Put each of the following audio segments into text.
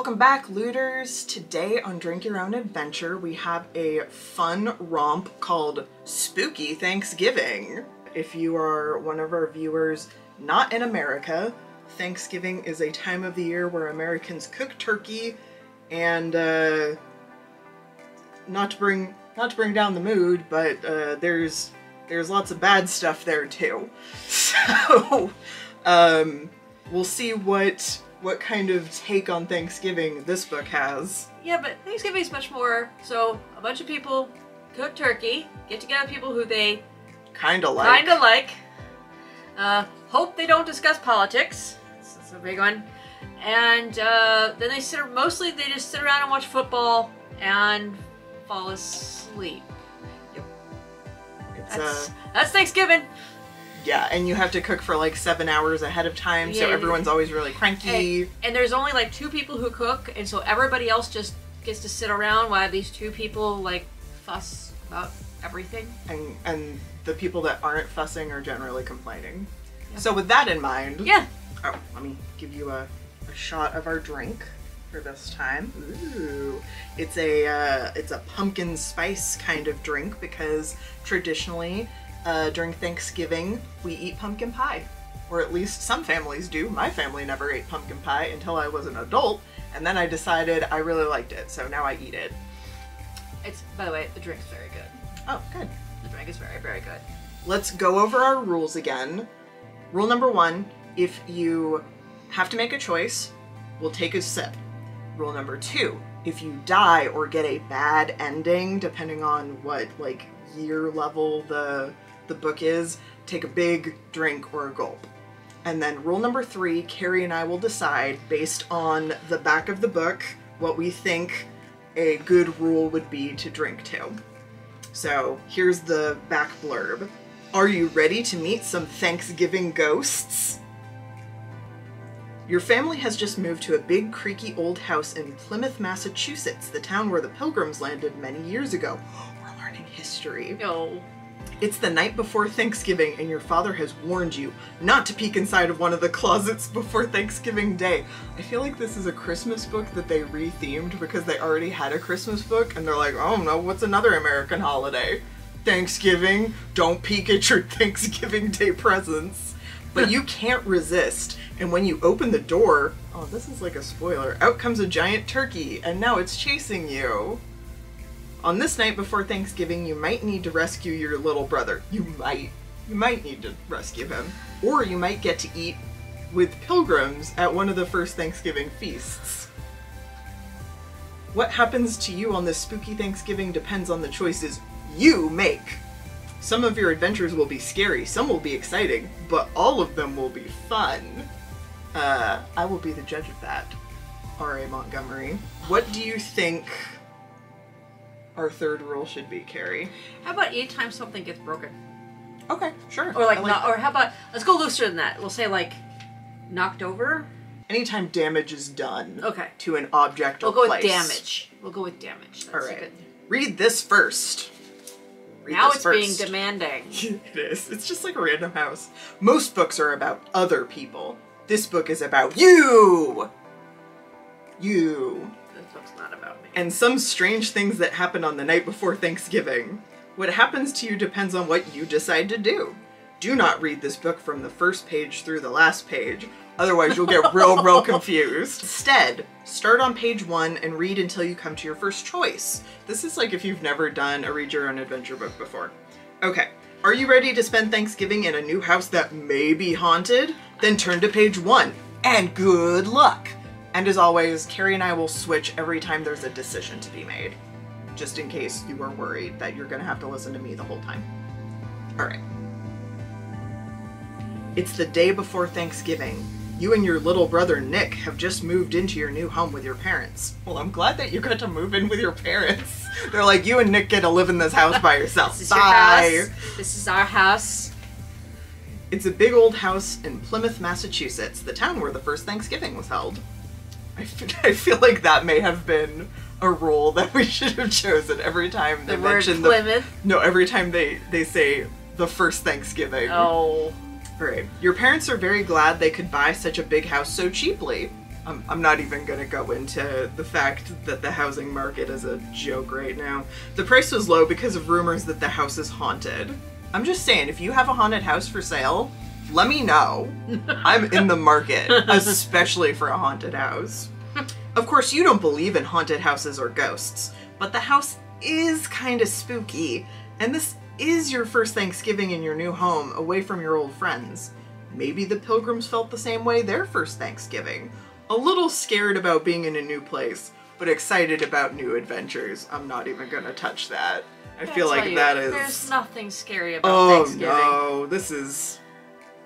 Welcome back, looters. Today on Drink Your Own Adventure, we have a fun romp called Spooky Thanksgiving. If you are one of our viewers not in America, Thanksgiving is a time of the year where Americans cook turkey and uh, not to bring not to bring down the mood, but uh, there's there's lots of bad stuff there too. So um, we'll see what what kind of take on Thanksgiving this book has. Yeah, but Thanksgiving is much more. So a bunch of people cook turkey, get together people who they Kinda like. kind of like. Uh, hope they don't discuss politics. That's, a big one. And uh, then they sit. Mostly they just sit around and watch football and fall asleep. It's That's uh, that's Thanksgiving. Yeah, and you have to cook for like seven hours ahead of time, so Yeah. everyone's always really cranky. And, and there's only like two people who cook, and so everybody else just gets to sit around while these two people like fuss about everything. And and the people that aren't fussing are generally complaining. So with that in mind, Yeah. Oh, let me give you a, a shot of our drink for this time. Ooh, it's a uh, it's a pumpkin spice kind of drink because traditionally uh, during Thanksgiving we eat pumpkin pie, or at least some families do. My family never ate pumpkin pie until I was an adult, and then I decided I really liked it, so now I eat it. It's by the way, the drink's very good. Oh, good. The drink is very very good. Let's go over our rules again. Rule number one if you have to make a choice, we'll take a sip. Rule number two if you die or get a bad ending, depending on what like year level the the book is, take a big drink or a gulp. And then rule number three, Carrie and I will decide based on the back of the book what we think a good rule would be to drink to. So here's the back blurb. Are you ready to meet some Thanksgiving ghosts? Your family has just moved to a big, creaky old house in Plymouth, Massachusetts, the town where the Pilgrims landed many years ago. We're learning history. No. It's the night before Thanksgiving, and your father has warned you not to peek inside of one of the closets before Thanksgiving Day. I feel like this is a Christmas book that they rethemed because they already had a Christmas book, and they're like, oh no, what's another American holiday? Thanksgiving. Don't peek at your Thanksgiving Day presents. But you can't resist, and when you open the door, oh, this is like a spoiler, out comes a giant turkey, and now it's chasing you. On this night before Thanksgiving, you might need to rescue your little brother. You might. You might need to rescue him. Or you might get to eat with pilgrims at one of the first Thanksgiving feasts. What happens to you on this spooky Thanksgiving depends on the choices you make. Some of your adventures will be scary, some will be exciting, but all of them will be fun. Uh, I will be the judge of that. R.A. Montgomery. What do you think our third rule should be, Carrie? How about anytime something gets broken? Okay, sure. Or like, I not, or how about let's go looser than that. We'll say like knocked over. anytime damage is done Okay. to an object or We'll go with damage. We'll go with damage. That's All right. good. Read this first. Read Now this it's being demanding. it is. It's just like a random house. Most books are about other people. This book is about you. You. This book's not about. And some strange things that happen on the night before Thanksgiving. What happens to you depends on what you decide to do. Do not read this book from the first page through the last page, otherwise, you'll get real, real confused. Instead, start on page one and read until you come to your first choice. This is like if you've never done a read your own adventure book before. Okay, are you ready to spend Thanksgiving in a new house that may be haunted? Then turn to page one, and good luck! And as always, Carrie and I will switch every time there's a decision to be made, just in case you are worried that you're gonna have to listen to me the whole time. Alright. It's the day before Thanksgiving. You and your little brother Nick have just moved into your new home with your parents. Well, I'm glad that you got to move in with your parents. They're like, you and Nick get to live in this house by yourself. This is Bye. your house. This is our house. It's a big old house in Plymouth, Massachusetts, the town where the first Thanksgiving was held. I f- I feel like that may have been a rule that we should have chosen every time they The mention Plymouth. the no every time they they say the first Thanksgiving. Oh. Right. Your parents are very glad they could buy such a big house so cheaply. I'm, I'm not even gonna go into the fact that the housing market is a joke right now. The price was low because of rumors that the house is haunted. I'm just saying, if you have a haunted house for sale, let me know. I'm in the market, especially for a haunted house. Of course, you don't believe in haunted houses or ghosts, but the house is kind of spooky, and this is your first Thanksgiving in your new home away from your old friends. Maybe the pilgrims felt the same way their first Thanksgiving. A little scared about being in a new place, but excited about new adventures. I'm not even gonna touch that. I feel like that is. There's nothing scary about Oh Thanksgiving. no, this is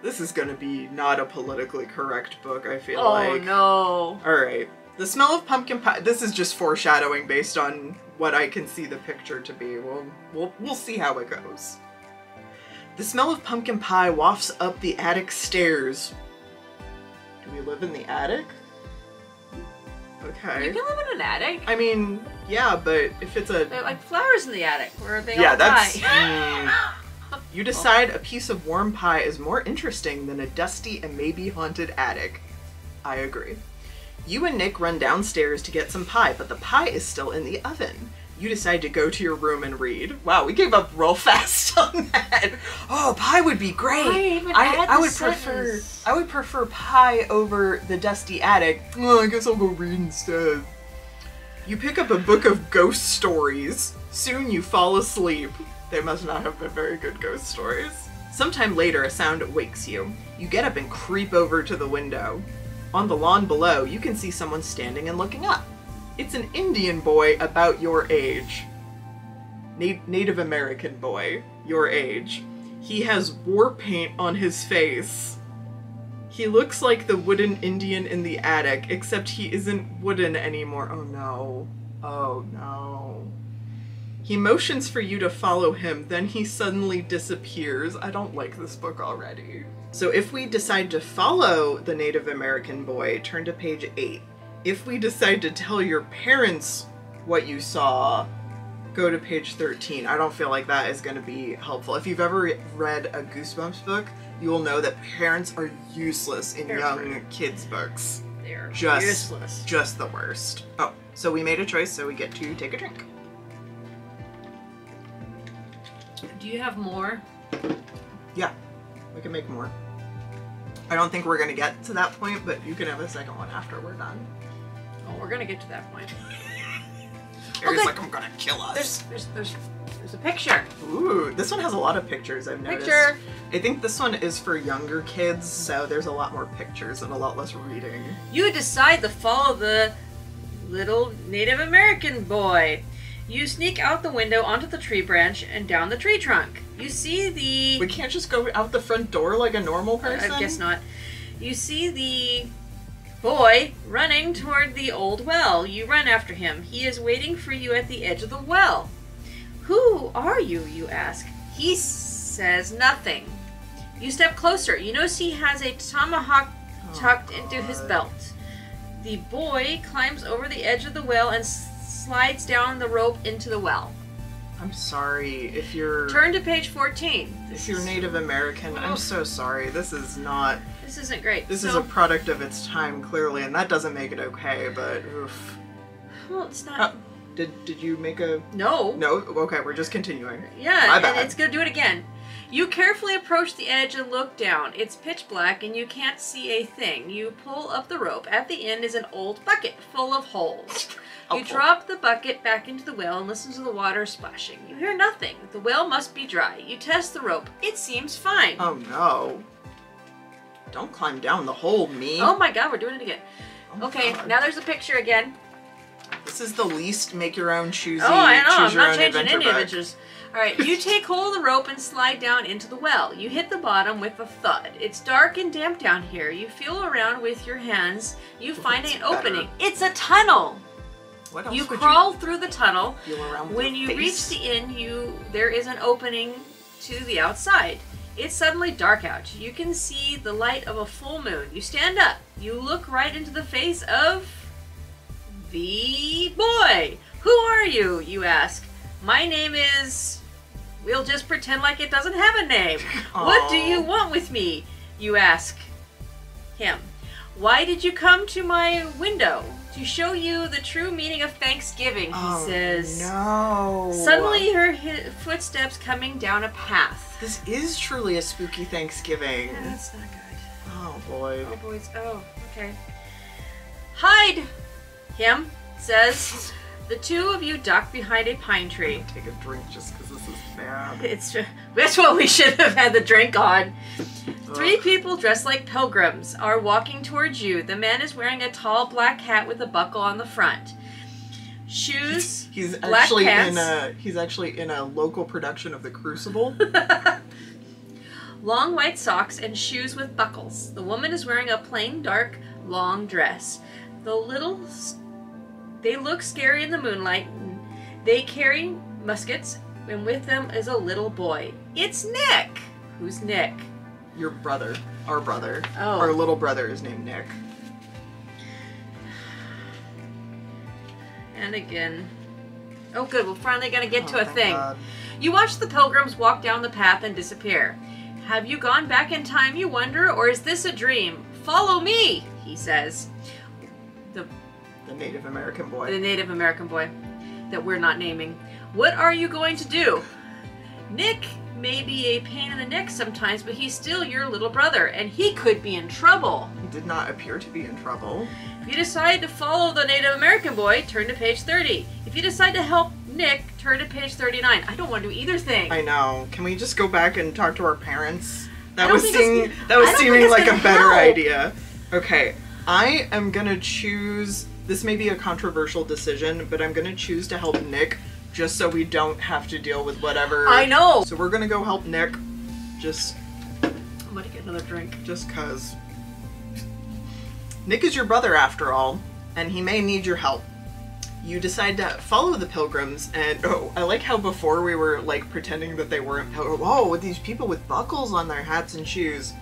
this is gonna be not a politically correct book. I feel Oh like. Oh no. All right, the smell of pumpkin pie. This is just foreshadowing based on what I can see the picture to be. We'll we'll we'll see how it goes. The smell of pumpkin pie wafts up the attic stairs. Do we live in the attic? Okay. You can live in an attic. I mean, yeah, but if it's a There are like flowers in the attic where they yeah, all that's. die. mm. you decide a piece of warm pie is more interesting than a dusty and maybe haunted attic. I agree. You and Nick run downstairs to get some pie, but the pie is still in the oven. You decide to go to your room and read. Wow, we gave up real fast on that. Oh, pie would be great. I, I the would prefer? I would prefer pie over the dusty attic. Oh, I guess I'll go read instead. You pick up a book of ghost stories. Soon you fall asleep. They must not have been very good ghost stories. Sometime later, a sound wakes you. You get up and creep over to the window. On the lawn below, you can see someone standing and looking up. It's an Indian boy about your age. Na- Native American boy, your age. He has war paint on his face. He looks like the wooden Indian in the attic, except he isn't wooden anymore. Oh no. Oh no. He motions for you to follow him, then he suddenly disappears. I don't like this book already. So if we decide to follow the Native American boy, turn to page 8. If we decide to tell your parents what you saw, go to page 13. I don't feel like that is going to be helpful. If you've ever read a Goosebumps book, you will know that parents are useless in They're young rude. kids' books. They're Just- useless. Just the worst. Oh, so we made a choice, so we get to take a drink. Do you have more? Yeah, we can make more. I don't think we're going to get to that point, but you can have a second one after we're done. Oh, we're gonna get to that point. Carrie's Okay. like, I'm going to kill us. There's there's there's there's a picture. Ooh, this one has a lot of pictures, I've noticed. Picture. I think this one is for younger kids, so there's a lot more pictures and a lot less reading. You decide to follow the little Native American boy. You sneak out the window onto the tree branch and down the tree trunk. You see the We can't just go out the front door like a normal person? I guess not. You see the boy running toward the old well. You run after him. He is waiting for you at the edge of the well. Who are you? You ask. He says nothing. You step closer. You notice he has a tomahawk oh, tucked into his belt. The boy climbs over the edge of the well and slides down the rope into the well. I'm sorry if you're Turn to page 14. if you're Native American. I'm oh. so sorry. This is not This isn't great. this is a product of its time clearly, and that doesn't make it okay, but oof. well, it's not. Oh, did did you make a no. No, okay, we're just continuing. Yeah, My bad. it's gonna do it again. You carefully approach the edge and look down. It's pitch black and you can't see a thing. You pull up the rope. At the end is an old bucket full of holes. You drop the bucket back into the well and listen to the water splashing. You hear nothing. The well must be dry. You test the rope. It seems fine. Oh no. Don't climb down the hole, me. Oh my god, we're doing it again. Oh, Okay, God. now there's a picture again. This is the least make your own choosy Oh, I know. I'm not changing any book. adventures. All right, you take hold of the rope and slide down into the well. You hit the bottom with a thud. It's dark and damp down here. You feel around with your hands. You find that's an better. opening. It's a tunnel. What else You crawl through the tunnel. you feel around with When you reach the end, you there is an opening to the outside. It's suddenly dark out. You can see the light of a full moon. You stand up. You look right into the face of the boy. Who are you? You ask. My name is. We'll just pretend like it doesn't have a name. What do you want with me? You ask him. Why did you come to my window? To show you the true meaning of Thanksgiving, he oh, says. No. Suddenly, her footsteps coming down a path. This is truly a spooky Thanksgiving. Yeah, that's not good. Oh boy. Oh, boys. Oh, okay. Hide him, says. The two of you duck behind a pine tree. Take a drink just because this is bad. It's that's what we should have had the drink on. Three people dressed like pilgrims are walking towards you. The man is wearing a tall black hat with a buckle on the front. Shoes. He's black actually in a he's actually in a local production of The Crucible. long white socks and shoes with buckles. The woman is wearing a plain dark long dress. The little they look scary in the moonlight. They carry muskets and with them is a little boy. It's Nick. Who's Nick? Your brother, our brother, Oh. our little brother is named Nick. And again. Oh good, we're finally gonna get to Oh, a thing. God. You watch the pilgrims walk down the path and disappear. Have you gone back in time, you wonder, or is this a dream? Follow me, he says. The The Native American boy. the. Native American boy that we're not naming. What are you going to do? Nick may be a pain in the neck sometimes, but he's still your little brother, and he could be in trouble. He did not appear to be in trouble. If you decide to follow the Native American boy, turn to page 30. If you decide to help Nick, turn to page 39. I don't want to do either thing. I know. Can we just go back and talk to our parents? That was seeming that was seeming like a better help. idea. Okay. I am gonna choose this may be a controversial decision, but I'm gonna choose to help Nick just so we don't have to deal with whatever I know. So we're gonna go help Nick just I'm gonna get another drink. just cause. Nick is your brother after all, and he may need your help. You decide to follow the pilgrims, and oh, I like how before we were like pretending that they weren't. pil- Oh, with these people with buckles on their hats and shoes.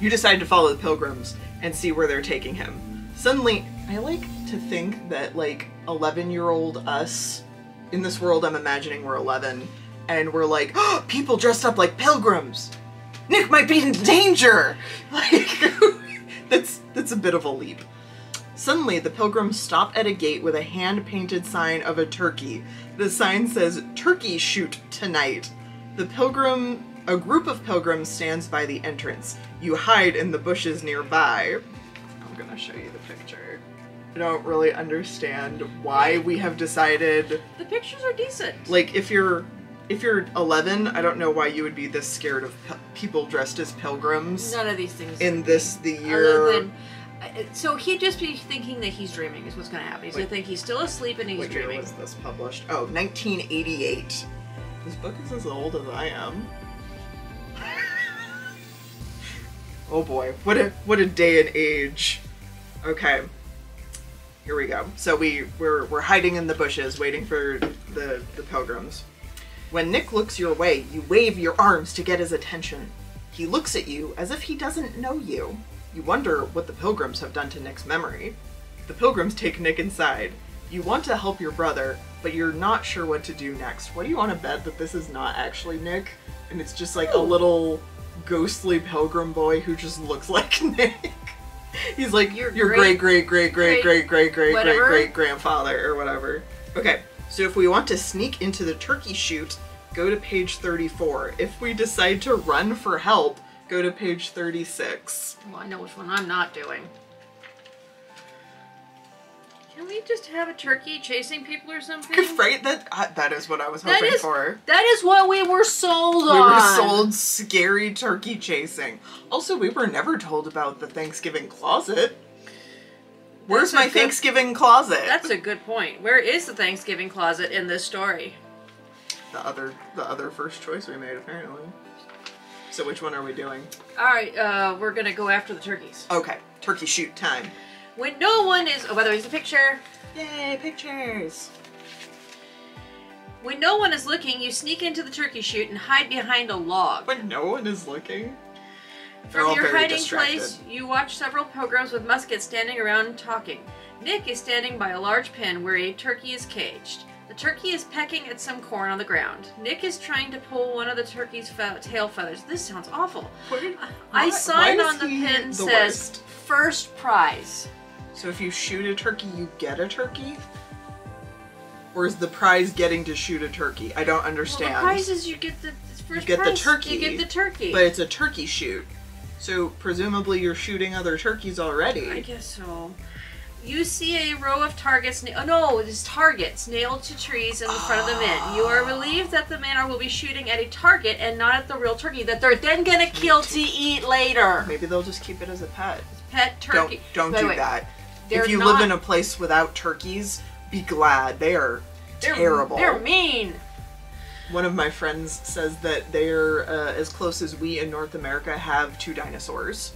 You decide to follow the pilgrims and see where they're taking him. Suddenly, I like to think that like 11 year old us, in this world I'm imagining we're 11, and we're like, oh, people dressed up like pilgrims. Nick might be in danger. Like that's that's a bit of a leap. Suddenly, the pilgrims stop at a gate with a hand-painted sign of a turkey. The sign says "Turkey shoot tonight." The pilgrim, a group of pilgrims stands by the entrance. You hide in the bushes nearby. I'm gonna show you the. I don't really understand why we have decided The pictures are decent. like if you're if you're 11 i don't know why you would be this scared of pe- people dressed as pilgrims None of these things. in this the year than, so he'd just be thinking that he's dreaming is what's going to happen. He's going to think he's still asleep and he's what dreaming. was this published oh 1988 this book is as old as i am oh boy what a what a day and age okay here we go. So we we're we're hiding in the bushes waiting for the the pilgrims. When nick looks your way you wave your arms to get his attention. He looks at you as if he doesn't know you. You wonder what the pilgrims have done to nick's memory. The pilgrims take nick inside. You want to help your brother but you're not sure what to do next. What do you want to bet that this is not actually nick? And it's just like a little ghostly pilgrim boy who just looks like nick he's like Your your great. great- great great great. great great great great great grandfather or whatever. Okay so if we want to sneak into the turkey shoot go to page 34 if we decide to run for help go to page 36 Well, I know which one I'm not doing. Can we just have a turkey chasing people or something? right that uh, that is what i was That hoping is- for That is what we were sold We on. We were sold scary turkey chasing. Also, we were never told about the Thanksgiving closet. Where's That's my good- Thanksgiving closet? That's a good point. Where is the Thanksgiving closet in this story? the other the other first choice we made apparently. So which one are we doing? All right, uh, we're gonna go after the turkeys. Okay, turkey shoot time. When no one is, oh, by the way, there's a picture. Yay, pictures. When no one is looking, you sneak into the turkey shoot and hide behind a log. When no one is looking. They're From all your very hiding distracted. place, you watch several pilgrims with muskets standing around talking. Nick is standing by a large pen where a turkey is caged. The turkey is pecking at some corn on the ground. Nick is trying to pull one of the turkey's fe- tail feathers. This sounds awful. Why- I why sign on the pen the says worst? first prize. So if you shoot a turkey, you get a turkey? Or is the prize getting to shoot a turkey? I don't Well, understand. the prize is you get the first get the turkey, You get the turkey. But it's a turkey shoot. So presumably you're shooting other turkeys already. I guess so. You see a row of targets. Na- oh no, it is targets nailed to trees in the front of the men. You are ah. relieved that the men are will be shooting at a target and not at the real turkey that they're then gonna kill to eat later. Maybe they'll just keep it as a pet. Pet turkey. Don't don't do that. they're If you not- live in a place without turkeys, be glad. They are They're, terrible. They're mean. One of my friends says that they're uh, as close as we in North America have to dinosaurs.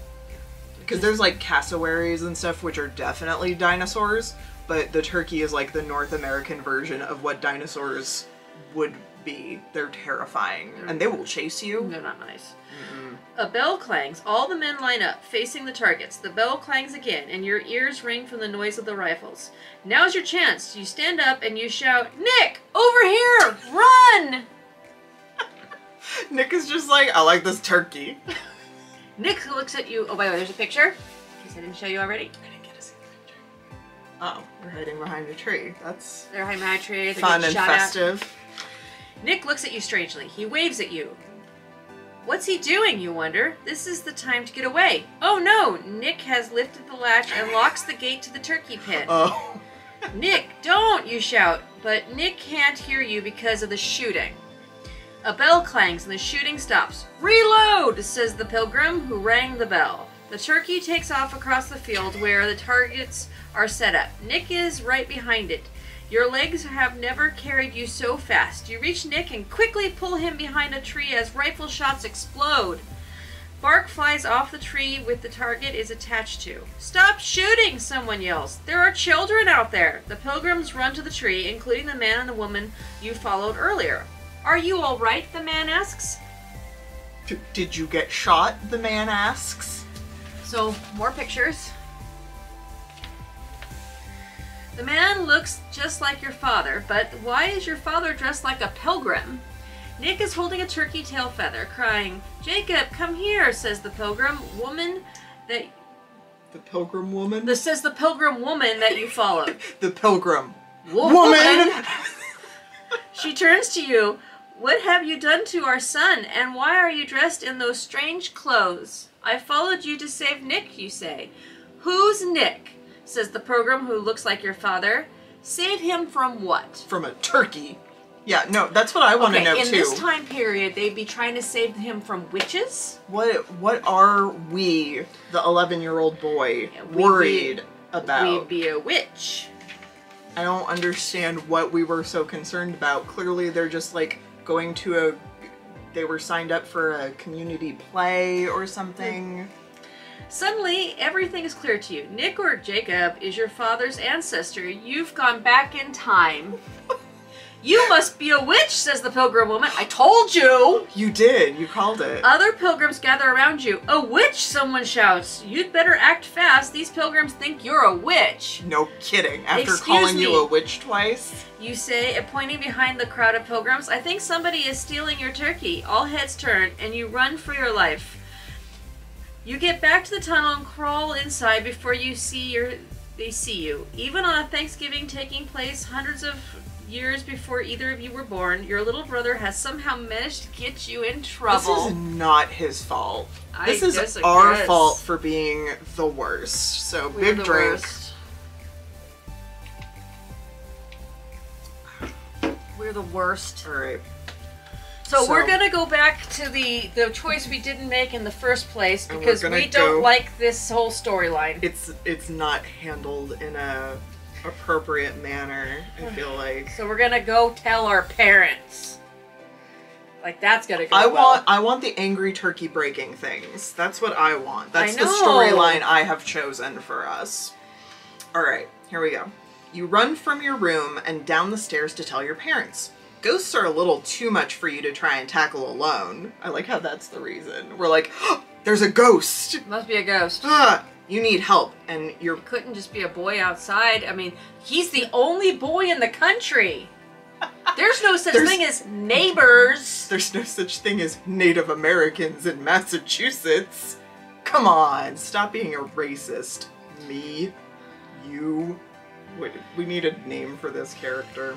Because there's like cassowaries and stuff, which are definitely dinosaurs, but the turkey is like the North American version of what dinosaurs would be. They're terrifying, and they will chase you. They're not nice. A bell clangs. All the men line up, facing the targets. The bell clangs again, and your ears ring from the noise of the rifles. Now's your chance. You stand up and you shout, Nick, over here! Run! Nick is just like, I like this turkey. Nick looks at you. Oh, by the way, there's a picture. In case I didn't show you already. I didn't get to see the picture. Oh, we're hiding behind a tree. That's They're hiding behind my tree. They're fun and shot at. festive. Nick looks at you strangely. He waves at you. What's he doing, you wonder? This is the time to get away. Oh no! Nick has lifted the latch and locks the gate to the turkey pen. Oh. Nick, don't! You shout, but Nick can't hear you because of the shooting. A bell clangs and the shooting stops. Reload! says the pilgrim who rang the bell. The turkey takes off across the field where the targets are set up. Nick is right behind it. Your legs have never carried you so fast. You reach Nick and quickly pull him behind a tree as rifle shots explode. Bark flies off the tree with the target is attached to. Stop shooting! Someone yells. There are children out there. The pilgrims run to the tree, including the man and the woman you followed earlier. Are you all right? The man asks. D- Did you get shot? The man asks. So, more pictures. The man looks just like your father, but why is your father dressed like a pilgrim? Nick is holding a turkey tail feather, crying, Jacob, come here, says the pilgrim woman that The pilgrim woman? this says the pilgrim woman that you followed. the pilgrim Wo- woman! She turns to you. What have you done to our son, and why are you dressed in those strange clothes? I followed you to save Nick, you say. Who's Nick? Says the pilgrim who looks like your father. Save him from what? From a turkey. Yeah, no, that's what I want to okay, know in too. In this time period, they'd be trying to save him from witches? what what are we, the 11 year old boy, Yeah, we'd be- worried about? We'd be a witch. I don't understand what we were so concerned about. Clearly, they're just like going to a. They were signed up for a community play or something. Suddenly, everything is clear to you. Nick or Jacob is your father's ancestor. You've gone back in time. you must be a witch, says the pilgrim woman. I told you! You did. You called it. Other pilgrims gather around you. A witch, someone shouts. You'd better act fast. These pilgrims think you're a witch. no kidding. After Excuse calling me. you a witch twice. You say, pointing behind the crowd of pilgrims, I think somebody is stealing your turkey. All heads turn, and you run for your life. You get back to the tunnel and crawl inside before you see your they see you. Even on a Thanksgiving taking place hundreds of years before either of you were born, your little brother has somehow managed to get you in trouble. This is not his fault. I this is guess- our guess. fault for being the worst. So We're big the drink. worst. We're the worst. All right. So, So- we're gonna go back to the the choice we didn't make in the first place because we don't go- like this whole storyline. It's it's not handled in a appropriate manner. I feel like. So we're gonna go tell our parents. Like that's gonna go. I well. want I want the angry turkey breaking things. That's what I want. That's the storyline I have chosen for us. All right, here we go. You run from your room and down the stairs to tell your parents. Ghosts are a little too much for you to try and tackle alone. I like how that's the reason. We're like, there's a ghost. Must be a ghost. Ah, you need help, and you're Couldn't just be a boy outside. I mean, he's the only boy in the country. There's no such There's- thing as neighbors. There's no such thing as Native Americans in Massachusetts. Come on, stop being a racist. Me, you. Wait, we need a name for this character.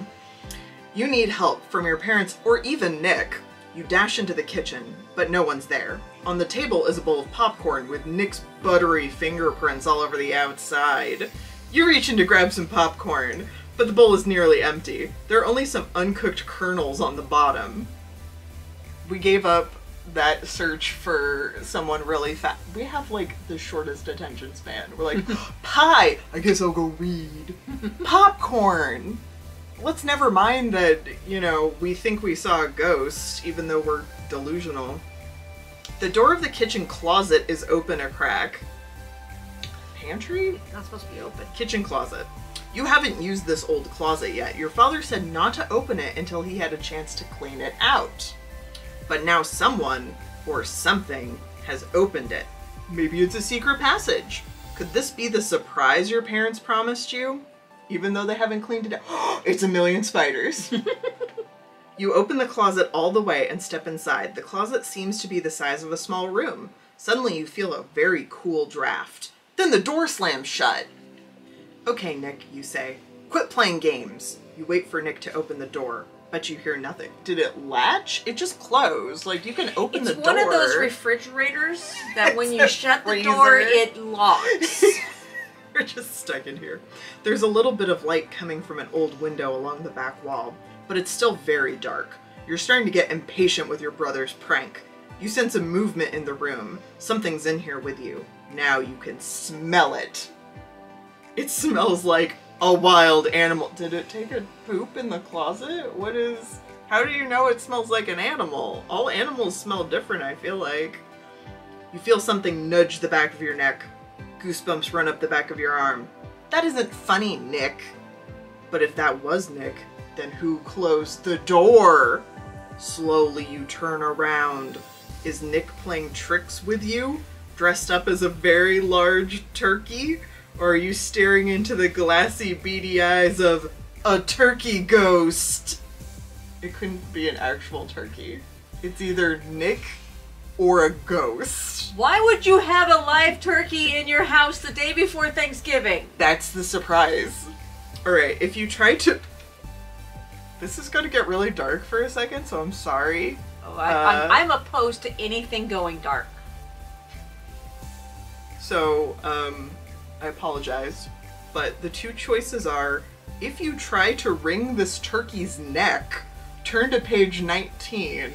You need help from your parents or even Nick. You dash into the kitchen, but no one's there. On the table is a bowl of popcorn with Nick's buttery fingerprints all over the outside. You reach in to grab some popcorn, but the bowl is nearly empty. There are only some uncooked kernels on the bottom we gave up that search for someone really fat. We have like the shortest attention span. We're like, pie. I guess I'll go read. Popcorn. Let's never mind that you know we think we saw a ghost, even though we're delusional. The door of the kitchen closet is open a crack. Pantry? Not supposed to be open. Kitchen closet. You haven't used this old closet yet. Your father said not to open it until he had a chance to clean it out. But now someone, or something, has opened it. Maybe it's a secret passage. Could this be the surprise your parents promised you? Even though they haven't cleaned it out. it's a million spiders. you open the closet all the way and step inside. The closet seems to be the size of a small room. Suddenly you feel a very cool draft. Then the door slams shut. Okay, Nick, you say. Quit playing games. You wait for Nick to open the door, but you hear nothing. Did it latch? It just closed. Like you can open It's the door. It's one of those refrigerators that when you shut the freezer. door, it locks. We're just stuck in here. There's a little bit of light coming from an old window along the back wall, but it's still very dark. You're starting to get impatient with your brother's prank. You sense a movement in the room. Something's in here with you. Now you can smell it. It smells like a wild animal. Did it take a poop in the closet? What is. How do you know it smells like an animal? All animals smell different, I feel like. You feel something nudge the back of your neck. Goosebumps run up the back of your arm. That isn't funny, Nick. But if that was Nick, then who closed the door? Slowly you turn around. Is Nick playing tricks with you? Dressed up as a very large turkey? Or are you staring into the glassy, beady eyes of a turkey ghost? It couldn't be an actual turkey. It's either Nick or a ghost. Why would you have a live turkey in your house the day before Thanksgiving? That's the surprise. Alright, if you try to. This is gonna get really dark for a second, so I'm sorry. Oh, I, Uh, I'm, I'm opposed to anything going dark. So, um, I apologize. But the two choices are if you try to wring this turkey's neck, turn to page 19.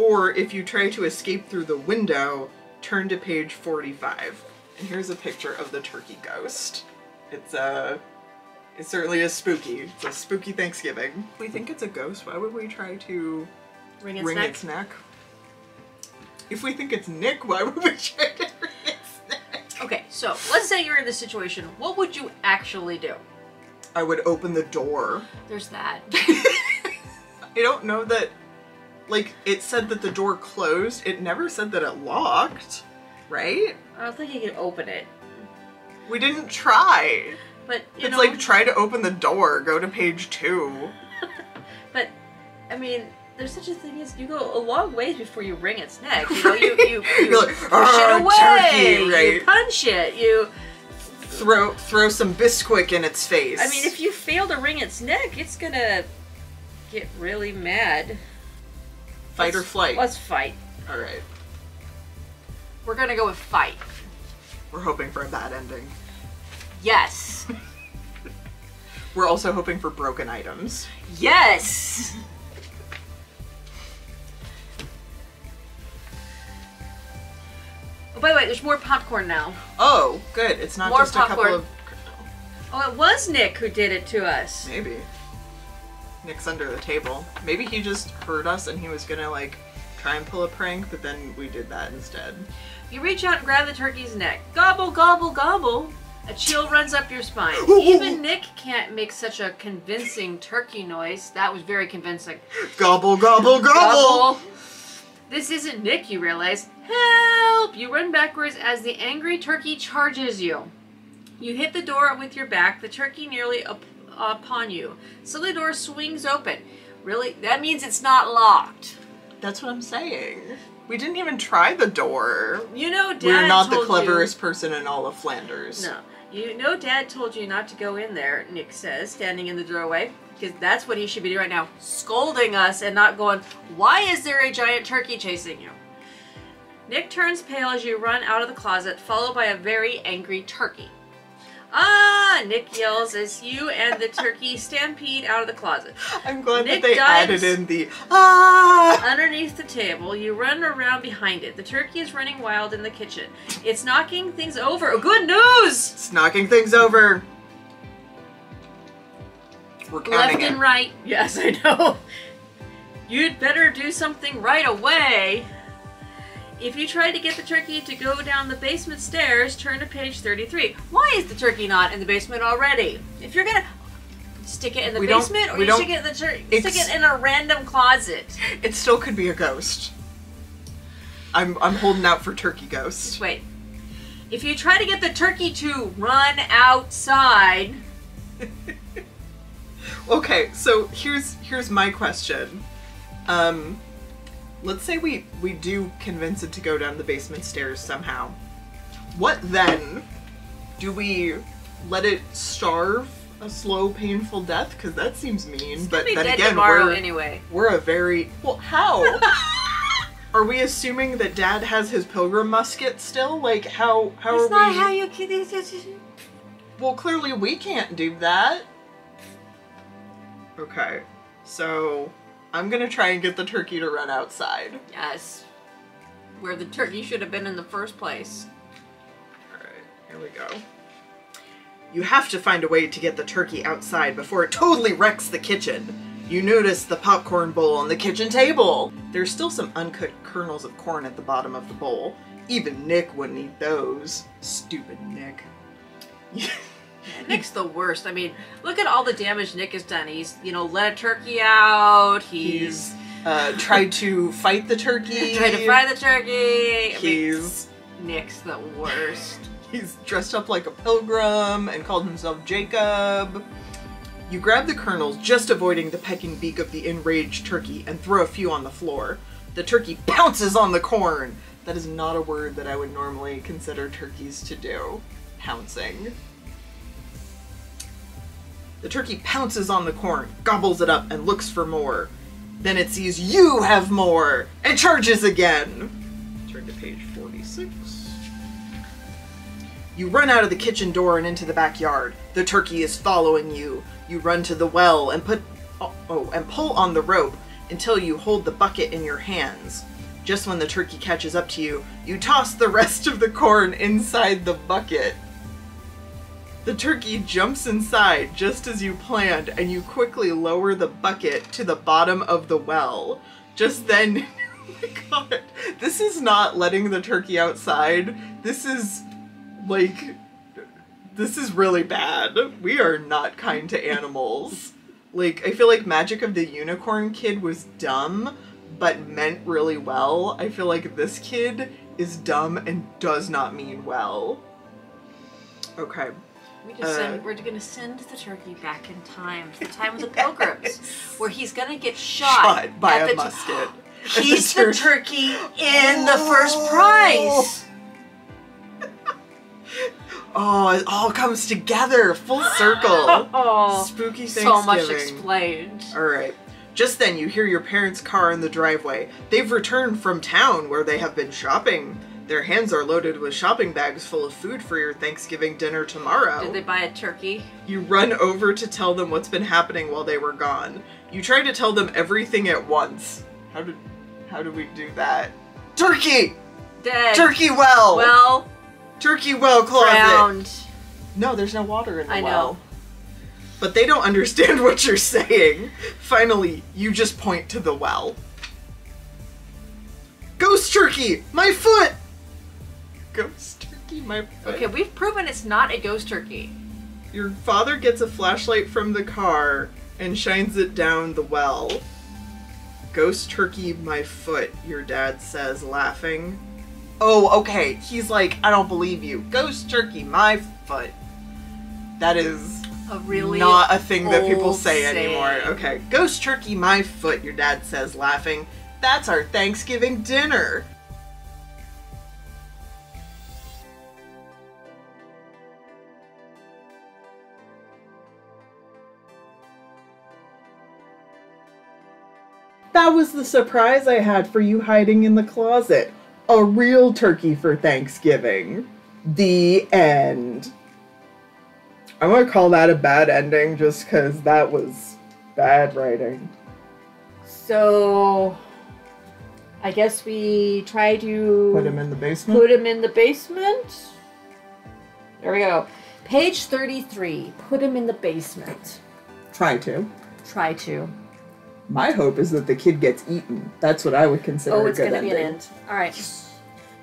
Or if you try to escape through the window, turn to page 45. And here's a picture of the turkey ghost. It's uh it certainly is spooky. It's a spooky Thanksgiving. We think it's a ghost. Why would we try to Ring its wring neck. its neck? If we think it's Nick, why would we try to wring its neck? Okay, so let's say you're in this situation. What would you actually do? I would open the door. There's that. I don't know that. Like, it said that the door closed. It never said that it locked. Right? I don't think you can open it. We didn't try. But you it's know, like try to open the door. Go to page two. but I mean, there's such a thing as you go a long ways before you wring its neck. You know, you you, you You're like, push "Ah, it away, turkey," you punch it, you. Throw throw some Bisquick in its face. I mean, if you fail to wring its neck, it's gonna get really mad. Fight or Let's- flight. Let's fight. All right. We're gonna go with fight. We're hoping for a bad ending. Yes. We're also hoping for broken items. Yes. Oh, by the way, there's more popcorn now. Oh, good. It's not More just a couple popcorn. of. Oh, it was Nick who did it to us. Maybe. Nick's under the table. Maybe he just heard us and he was gonna like try and pull a prank, but then we did that instead. You reach out and grab the turkey's neck. Gobble, gobble, gobble. A chill runs up your spine. Even Nick can't make such a convincing turkey noise. That was very convincing. Gobble, gobble, gobble! Gobble. This isn't Nick, you realize. Help! You run backwards as the angry turkey charges you. You hit the door with your back. The turkey nearly upon you. Suddenly, the door swings open. Really? That means it's not locked. That's what I'm saying. We didn't even try the door. You know, Dad We're not the cleverest person in all of Flanders. You, no, you know, Dad told you not to go in there. Nick says, standing in the doorway, because that's what he should be doing right now, scolding us and not going. Why is there a giant turkey chasing you? Nick turns pale as you run out of the closet, followed by a very angry turkey. Ah! Nick yells as you and the turkey stampede out of the closet. I'm glad Nick that they dives- added in the ah. Underneath the table, you run around behind it. The turkey is running wild in the kitchen. It's knocking things over. Good news! It's knocking things over. We're counting Left it. and right. Yes, I know. You'd better do something right away. If you try to get the turkey to go down the basement stairs, turn to page 33. Why is the turkey not in the basement already? If you're gonna stick it in the We basement, or you stick it in the stick it in a random closet. It still could be a ghost. I'm I'm holding out for turkey ghost. Wait. If you try to get the turkey to run outside, Okay, so here's here's my question. Um let's say we we do convince it to go down the basement stairs somehow. What then? Do we let it starve a slow painful death cuz that seems mean, it's but be then dead again tomorrow we're anyway. we're a very Well, how? Are we assuming that dad has his pilgrim musket still? Like how how That's are not we how you can. Well, clearly we can't do that. Okay, so I'm gonna try and get the turkey to run outside. Yes. Where the turkey should have been in the first place. Alright, here we go. You have to find a way to get the turkey outside before it totally wrecks the kitchen. You notice the popcorn bowl on the kitchen table. There's still some uncut kernels of corn at the bottom of the bowl. Even Nick wouldn't eat those. Stupid Nick. Nick's the worst. I mean, look at all the damage Nick has done. He's, you know, let a turkey out. He's, He's uh, tried to fight the turkey. tried to fry the turkey. I mean, He's Nick's the worst. he's dressed up like a pilgrim and called himself Jacob. You grab the kernels, just avoiding the pecking beak of the enraged turkey, and throw a few on the floor. The turkey pounces on the corn. That is not a word that I would normally consider turkeys to do. Pouncing. The turkey pounces on the corn, gobbles it up, and looks for more. Then it sees you have more and charges again. Turn to page 46. You run out of the kitchen door and into the backyard. The turkey is following you. You run to the well and put oh, and pull on the rope until you hold the bucket in your hands. Just when the turkey catches up to you, you toss the rest of the corn inside the bucket. The turkey jumps inside just as you planned, and you quickly lower the bucket to the bottom of the well. Just then, oh my god, this is not letting the turkey outside. This is like, this is really bad. We are not kind to animals. Like, I feel like Magic of the Unicorn Kid was dumb, but meant really well. I feel like this kid is dumb and does not mean well. Okay. We just Uh, send, we're gonna send the turkey back in time to the time of the pilgrims, where he's gonna get shot, Shot by at a the musket. He's the tur- turkey in the first prize. Oh, it all comes together, full circle. Oh, Spooky so much explained. All right. Just then, you hear your parents' car in the driveway. They've returned from town where they have been shopping. Their hands are loaded with shopping bags full of food for your Thanksgiving dinner tomorrow. Did they buy a turkey? You run over to tell them what's been happening while they were gone. You try to tell them everything at once. How did how do we do that? Turkey! Dead. Turkey well! Well, Turkey well closet! drowned. No, there's no water in the I know. well. But they don't understand what you're saying. Finally, you just point to the well. Ghost turkey! My foot! Ghost turkey, my foot. Okay, we've proven it's not a ghost turkey. Your father gets a flashlight from the car and shines it down the well. Ghost turkey, my foot, your dad says, laughing. Oh, okay. He's like, I don't believe you. Ghost turkey, my foot. That is A really not a thing that people say saying. anymore. Okay. Ghost turkey my foot, your dad says, laughing. That's our Thanksgiving dinner. That was the surprise I had for you hiding in the closet. A real turkey for Thanksgiving. The end. I'm gonna call that a bad ending just because that was bad writing. So, I guess we try to Put him in the basement. put him in the basement. There we go. Page 33. Put him in the basement. Try to. Try to. My hope is that the kid gets eaten. That's what I would consider Oh, it's good gonna be an end. Alright.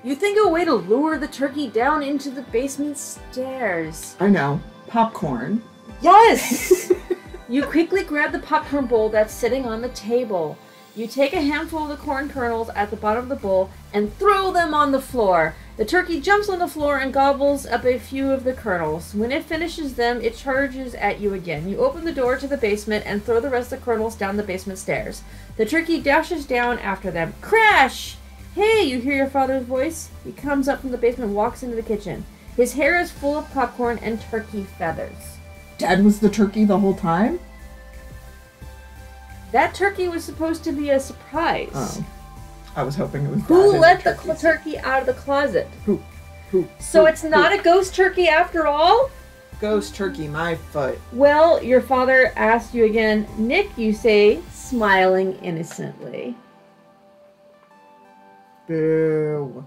You think of a way to lure the turkey down into the basement stairs. I know. Popcorn. Yes! you quickly grab the popcorn bowl that's sitting on the table. You take a handful of the corn kernels at the bottom of the bowl and throw them on the floor. The turkey jumps on the floor and gobbles up a few of the kernels. When it finishes them, it charges at you again. You open the door to the basement and throw the rest of the kernels down the basement stairs. The turkey dashes down after them. Crash! Hey, you hear your father's voice? He comes up from the basement walks into the kitchen. His hair is full of popcorn and turkey feathers. Dad was the turkey the whole time? That turkey was supposed to be a surprise. Oh. I was hoping it was Who Dad let the turkeys. cl- turkey out of the closet? Who? Who? So Who? it's not a ghost turkey after all? Ghost turkey, my foot. Well, your father asked you again. Nick, you say, smiling innocently. Boo.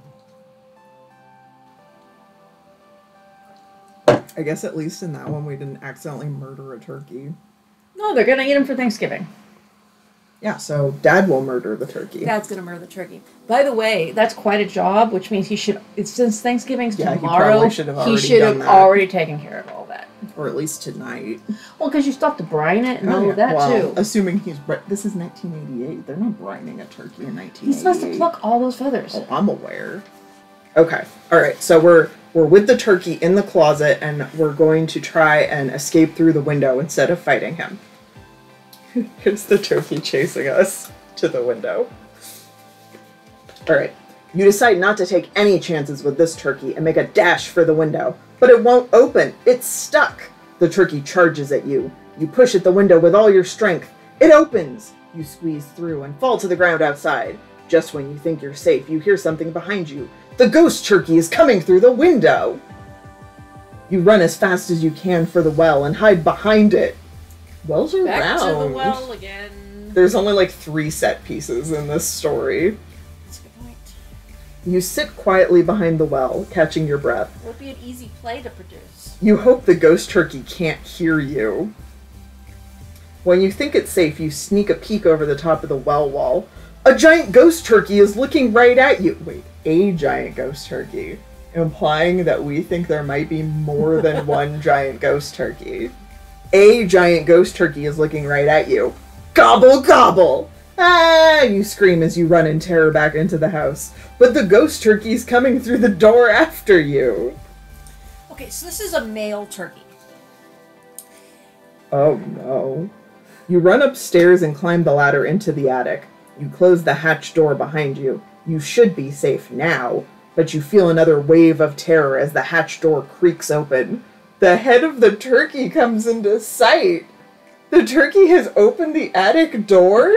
I guess at least in that one we didn't accidentally murder a turkey. No, they're gonna eat him for Thanksgiving. Yeah, so dad will murder the turkey. Dad's gonna murder the turkey. By the way, that's quite a job, which means he should. Since Thanksgiving's Yeah, tomorrow. probably should have he already should have already taken care of all that. Or at least tonight. Well, because you still have to brine it and Oh, all yeah. of that well, too. Assuming he's this is 1988. They're not brining a turkey in 1988. He's supposed to pluck all those feathers. Oh, I'm aware. Okay. All right. So we're we're with the turkey in the closet, and we're going to try and escape through the window instead of fighting him. Here's the turkey chasing us to the window. All right. You decide not to take any chances with this turkey and make a dash for the window, but it won't open. It's stuck. The turkey charges at you. You push at the window with all your strength. It opens. You squeeze through and fall to the ground outside. Just when you think you're safe, you hear something behind you. The ghost turkey is coming through the window. You run as fast as you can for the well and hide behind it. Wells are Back round. to the well again. There's only like three set pieces in this story. That's a good point. You sit quietly behind the well, catching your breath. It would be an easy play to produce. You hope the ghost turkey can't hear you. When you think it's safe, you sneak a peek over the top of the well wall. A giant ghost turkey is looking right at you. Wait, a giant ghost turkey. Implying that we think there might be more than one giant ghost turkey. A giant ghost turkey is looking right at you. Gobble, gobble! Ah! You scream as you run in terror back into the house. But the ghost turkey's coming through the door after you. Okay, so this is a male turkey. Oh no. You run upstairs and climb the ladder into the attic. You close the hatch door behind you. You should be safe now, but you feel another wave of terror as the hatch door creaks open. The head of the turkey comes into sight. The turkey has opened the attic door?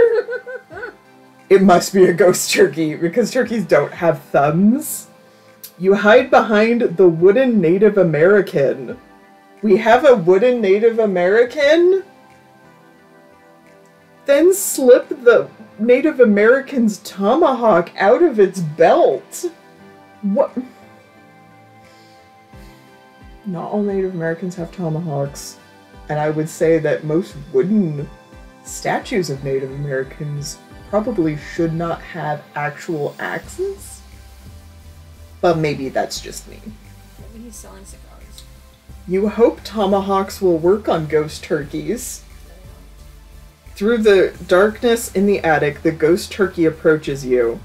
it must be a ghost turkey because turkeys don't have thumbs. You hide behind the wooden Native American. We have a wooden Native American? Then slip the Native American's tomahawk out of its belt. What? Not all Native Americans have tomahawks. And I would say that most wooden statues of Native Americans probably should not have actual axes. But maybe that's just me. Maybe he's selling cigars. You hope tomahawks will work on ghost turkeys. Through the darkness in the attic, the ghost turkey approaches you.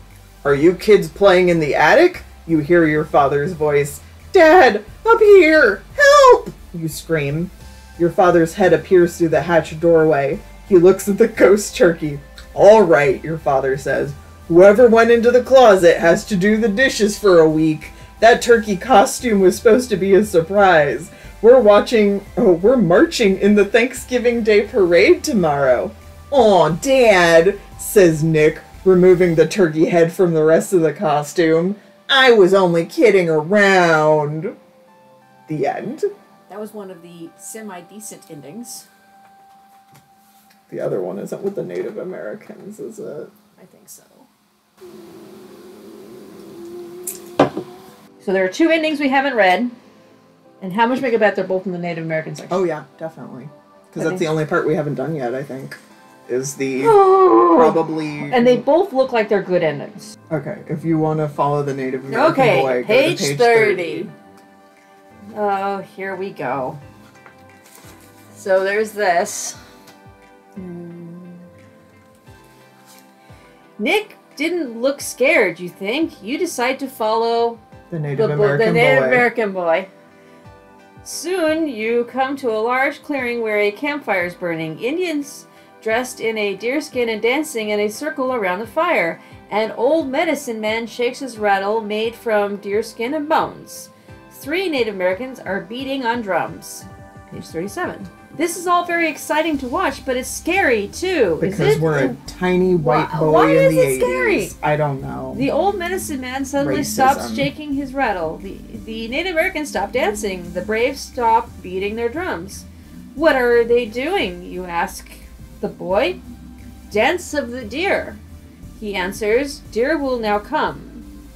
Are you kids playing in the attic? You hear your father's voice. Dad, up here! Help! You scream. Your father's head appears through the hatch doorway. He looks at the ghost turkey. All right, your father says. Whoever went into the closet has to do the dishes for a week. That turkey costume was supposed to be a surprise. We're watching, oh, we're marching in the Thanksgiving Day parade tomorrow. Aw, Dad, says Nick, removing the turkey head from the rest of the costume. I was only kidding around. The end. That was one of the semi decent endings. The other one isn't with the Native Americans, is it? I think so. So there are two endings we haven't read. And how much make a bet they're both in the Native American section? Oh yeah, definitely. Because that's think- the only part we haven't done yet. I think is the probably. And they both look like they're good endings. Okay, if you want to follow the Native American Okay, boy, go page, page 30. Oh, here we go. So there's this. Hmm. Nick didn't look scared, you think? You decide to follow The the, Native bo- American the Native boy. American boy. Soon you come to a large clearing where a campfire is burning. Indians dressed in a deerskin and dancing in a circle around the fire. An old medicine man shakes his rattle made from deerskin and bones. Three Native Americans are beating on drums. Page 37. This is all very exciting to watch, but it's scary too. because it? we're a tiny white Why- boy why in is the it 80s. scary? I don't know. The old medicine man suddenly stops shaking his rattle. The, the Native Americans stop dancing. The braves stop beating their drums. What are they doing? You ask the boy. Dance of the deer. He answers, Deer will now come.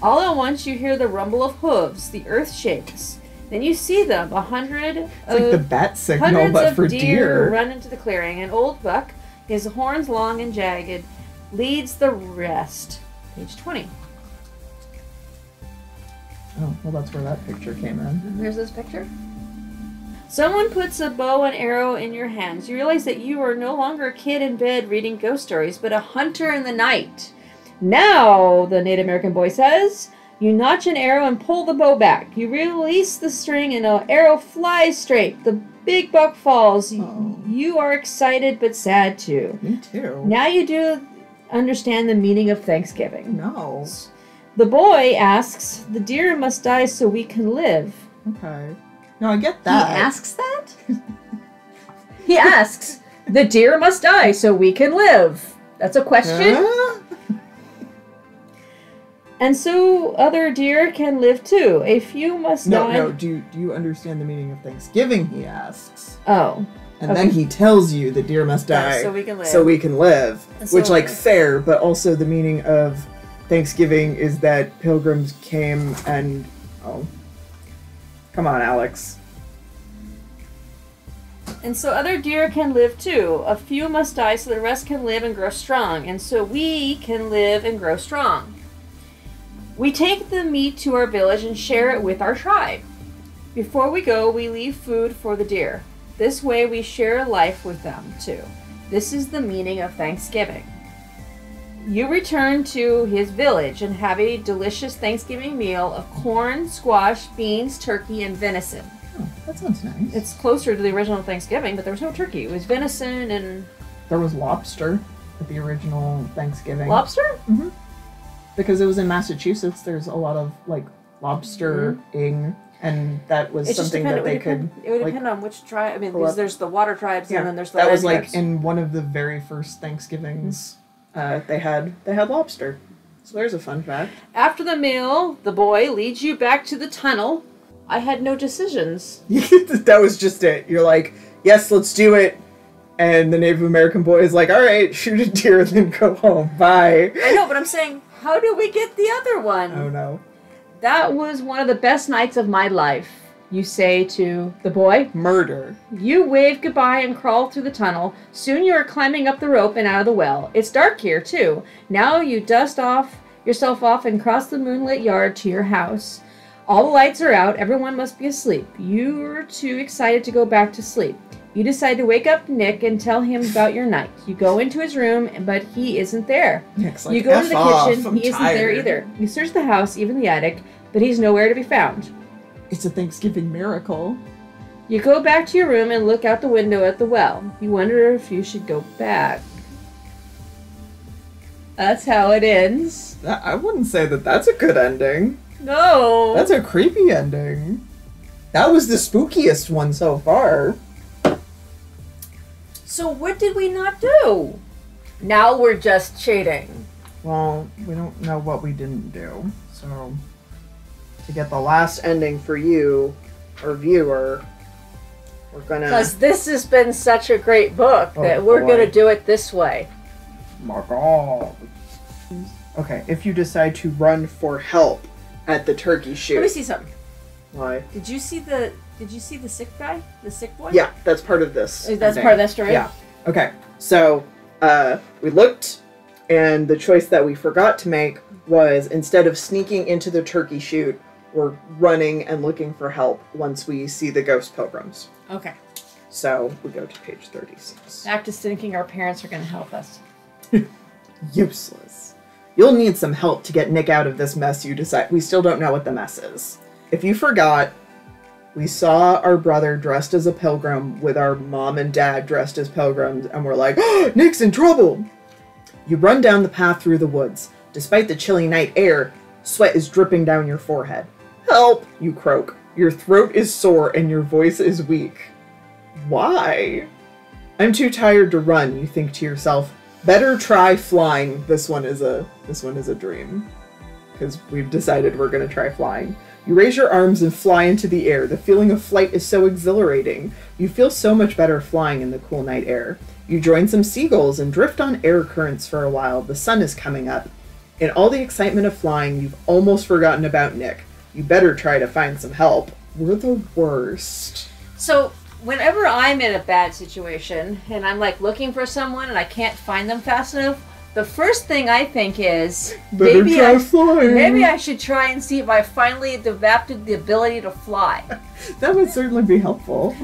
All at once you hear the rumble of hooves. The earth shakes. Then you see them, a hundred it's like the bat signal, but of for deer, deer. run into the clearing. An old buck, his horns long and jagged, leads the rest. Page 20. Oh, well, that's where that picture came in. There's this picture. Someone puts a bow and arrow in your hands. You realize that you are no longer a kid in bed reading ghost stories, but a hunter in the night. Now, the Native American boy says, you notch an arrow and pull the bow back. You release the string and an arrow flies straight. The big buck falls. Oh. You are excited but sad too. Me too. Now you do understand the meaning of Thanksgiving. No. The boy asks, The deer must die so we can live. Okay. No, I get that. He asks that? he asks, The deer must die so we can live. That's a question. Huh? And so other deer can live too. A few must No, die. no. Do you, do you understand the meaning of Thanksgiving? He asks, Oh. and then he tells you the deer must die so we can live. so we can live. And Which, so- like, fair, but also the meaning of Thanksgiving is that pilgrims came and oh, come on, Alex. And so other deer can live too. A few must die so the rest can live and grow strong. And so we can live and grow strong. We take the meat to our village and share it with our tribe. Before we go, we leave food for the deer. This way we share life with them too. This is the meaning of Thanksgiving. You return to his village and have a delicious Thanksgiving meal of corn, squash, beans, turkey, and venison. Oh, that sounds nice. It's closer to the original Thanksgiving, but there was no turkey. It was venison and there was lobster at the original Thanksgiving. lobster. Mm hmm. Because it was in Massachusetts. There's a lot of like lobstering, and that was It something that they could. depend, it would like, depend on which tribe. I mean, because there's the water tribes, Yeah, and then there's the that was like tribes. in one of the very first Thanksgivings. Uh, they had they had lobster. So there's a fun fact. After the meal, the boy leads you back to the tunnel. I had no decisions. that was just it. You're like, yes, let's do it. And the Native American boy is like, all right, shoot a deer, and then go home. Bye. I know, but I'm saying, how do we get the other one? Oh no. That was one of the best nights of my life. You say to the boy. Murder. You wave goodbye and crawl through the tunnel. Soon you are climbing up the rope and out of the well. It's dark here, too. Now you dust off yourself off and cross the moonlit yard to your house. All the lights are out. Everyone must be asleep. You're too excited to go back to sleep. You decide to wake up Nick and tell him about your night. You go into his room, but he isn't there. Nick's like, you go "F into the off, kitchen. I'm he isn't there either. You search the house, even the attic, but he's nowhere to be found. It's a Thanksgiving miracle. You go back to your room and look out the window at the well. You wonder if you should go back. That's how it ends. I wouldn't say that that's a good ending. No. That's a creepy ending. That was the spookiest one so far. so what did we not do? Now we're just cheating. Well, we don't know what we didn't do. So, to get the last ending for you, or viewer, we're gonna. Because this has been such a great book Oh, that we're boy. going to do it this way. My God. Okay, if you decide to run for help at the turkey shoot. Let me see something. Why? Did you see the Did you see the sick guy? The sick boy? Yeah, that's part of this. That's ending. part of that story? Yeah. Okay, so uh, we looked, and the choice that we forgot to make was instead of sneaking into the turkey shoot, we're running and looking for help once we see the ghost pilgrims. Okay. So we go to page 36. Back to thinking our parents are going to help us. Useless. You'll need some help to get Nick out of this mess you decide. We still don't know what the mess is. If you forgot, we saw our brother dressed as a pilgrim with our mom and dad dressed as pilgrims, and we're like, oh, Nick's in trouble! You run down the path through the woods. Despite the chilly night air, sweat is dripping down your forehead. Help! You croak. Your throat is sore and your voice is weak. Why? I'm too tired to run, you think to yourself. Better try flying. This one is a this one is a dream. Because we've decided we're gonna try flying. You raise your arms and fly into the air. The feeling of flight is so exhilarating. You feel so much better flying in the cool night air. You join some seagulls and drift on air currents for a while. The sun is coming up. In all the excitement of flying, you've almost forgotten about Nick. You better try to find some help. We're the worst. So, whenever I'm in a bad situation and I'm like looking for someone and I can't find them fast enough, the first thing I think is Better maybe I, flying. maybe I should try and see if I finally developed the ability to fly. That would certainly be helpful.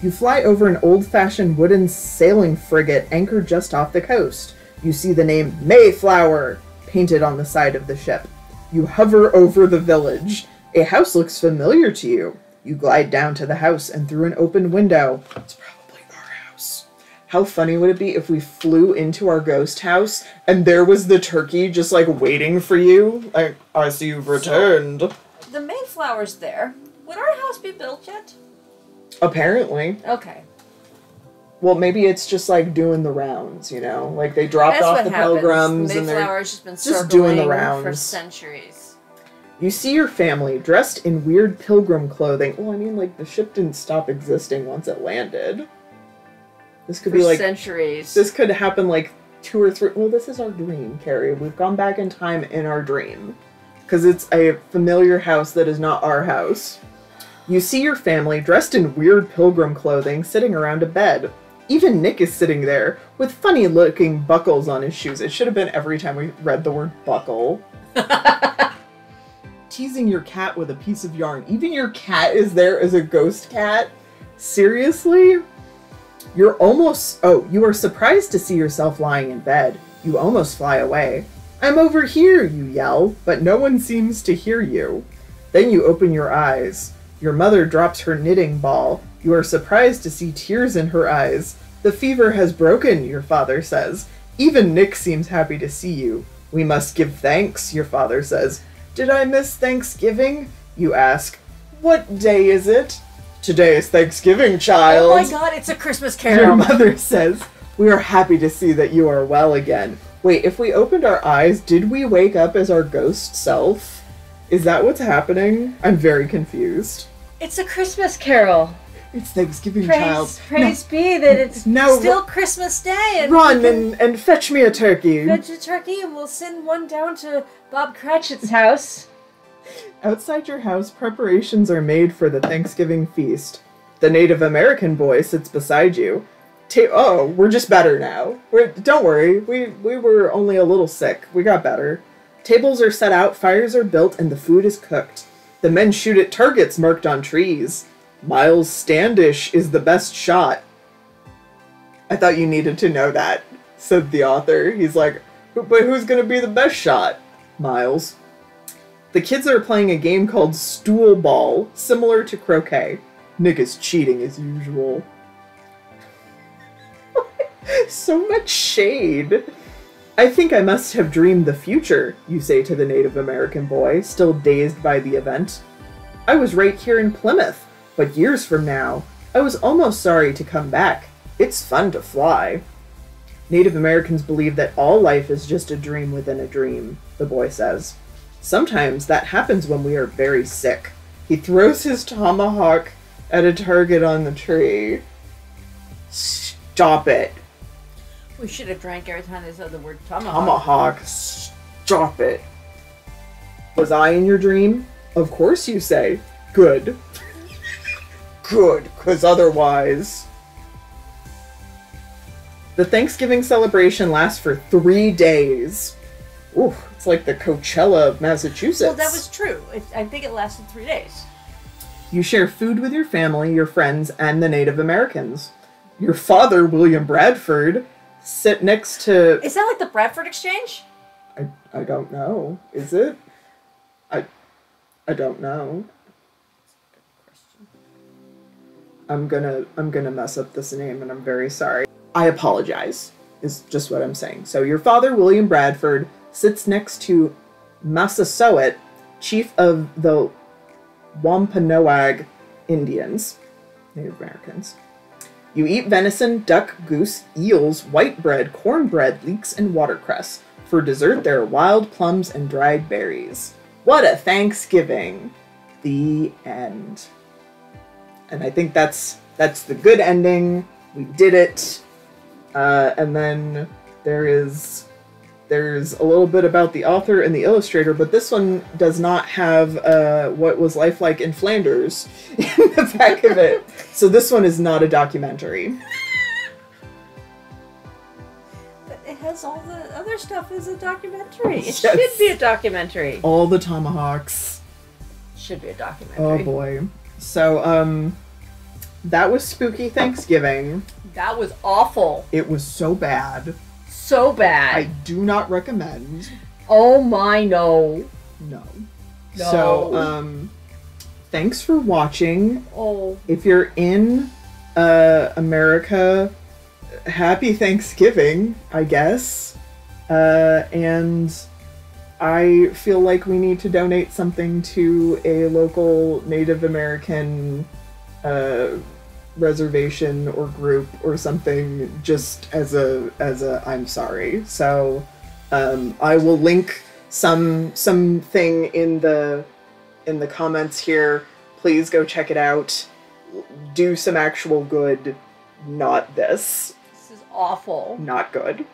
You fly over an old fashioned wooden sailing frigate anchored just off the coast. You see the name Mayflower painted on the side of the ship. You hover over the village. A house looks familiar to you. You glide down to the house and through an open window. It's probably our house. How funny would it be if we flew into our ghost house and there was the turkey just like waiting for you? Like, I see you've returned. The Mayflower's there. Would our house be built yet? Apparently. Okay. Well, maybe it's just like doing the rounds, you know? Like they dropped That's off the happens. pilgrims and they're. Just been just doing the rounds for centuries. You see your family dressed in weird pilgrim clothing. Well, I mean, like the ship didn't stop existing once it landed. This could For be like. centuries. This could happen like two or three. Well, this is our dream, Carrie. We've gone back in time in our dream. Because it's a familiar house that is not our house. You see your family dressed in weird pilgrim clothing sitting around a bed. Even Nick is sitting there with funny looking buckles on his shoes. It should have been every time we read the word buckle. Teasing your cat with a piece of yarn. Even your cat is there as a ghost cat. Seriously? You're almost. Oh, you are surprised to see yourself lying in bed. You almost fly away. I'm over here, you yell, but no one seems to hear you. Then you open your eyes. Your mother drops her knitting ball. You are surprised to see tears in her eyes. The fever has broken, your father says. Even Nick seems happy to see you. We must give thanks, your father says. Did I miss Thanksgiving? You ask. What day is it? Today is Thanksgiving, child. oh my god, it's a Christmas carol. Your mother says, We are happy to see that you are well again. Wait, if we opened our eyes, did we wake up as our ghost self? Is that what's happening? I'm very confused. It's a Christmas carol. It's Thanksgiving, Praise, child. praise be that it's No, still Christmas Day and run and, and fetch me a turkey. fetch a turkey and we'll send one down to Bob Cratchit's house. Outside your house, preparations are made for the Thanksgiving feast. The Native American boy sits beside you. Ta- oh, we're just better now. We're, don't worry, we, we were only a little sick. We got better. Tables are set out, fires are built, and the food is cooked. The men shoot at targets marked on trees. Miles Standish is the best shot. I thought you needed to know that, said the author. He's like, but who's gonna be the best shot? Miles. The kids are playing a game called Stool Ball, similar to croquet. Nick is cheating as usual. so much shade. I think I must have dreamed the future, you say to the Native American boy, still dazed by the event. I was right here in Plymouth, but years from now, I was almost sorry to come back. It's fun to fly. Native Americans believe that all life is just a dream within a dream, the boy says. Sometimes that happens when we are very sick. He throws his tomahawk at a target on the tree. Stop it. We should have drank every time they said the word tomahawk. Tomahawk, stop it. Was I in your dream? Of course you say. Good. Good, because otherwise. The Thanksgiving celebration lasts for three days. Ooh, it's like the Coachella of Massachusetts. Well, that was true. It, I think it lasted three days. You share food with your family, your friends, and the Native Americans. Your father, William Bradford, sit next to Is that like the Bradford Exchange? I, I don't know. Is it? I I don't know. I'm gonna I'm gonna mess up this name and I'm very sorry. I apologize. Is just what I'm saying. So your father, William Bradford, sits next to Massasoit, chief of the Wampanoag Indians, Native Americans. You eat venison, duck, goose, eels, white bread, cornbread, leeks, and watercress. For dessert, there are wild plums and dried berries. What a Thanksgiving! The end. And I think that's that's the good ending. We did it. Uh, and then there is there's a little bit about the author and the illustrator, but this one does not have uh, what was life like in Flanders in the back of it. So this one is not a documentary. But it has all the other stuff as a documentary. It Yes. should be a documentary. All the tomahawks. Should be a documentary. Oh boy. So um that was spooky Thanksgiving. That was awful. It was so bad. So bad. I do not recommend. oh my no. No. No. So um thanks for watching. Oh. If you're in uh America, happy Thanksgiving, I guess. Uh and I feel like we need to donate something to a local Native American uh, reservation or group or something, just as a as a I'm sorry. So um, I will link some something in the in the comments here. Please go check it out. Do some actual good, not this. This is awful. Not good.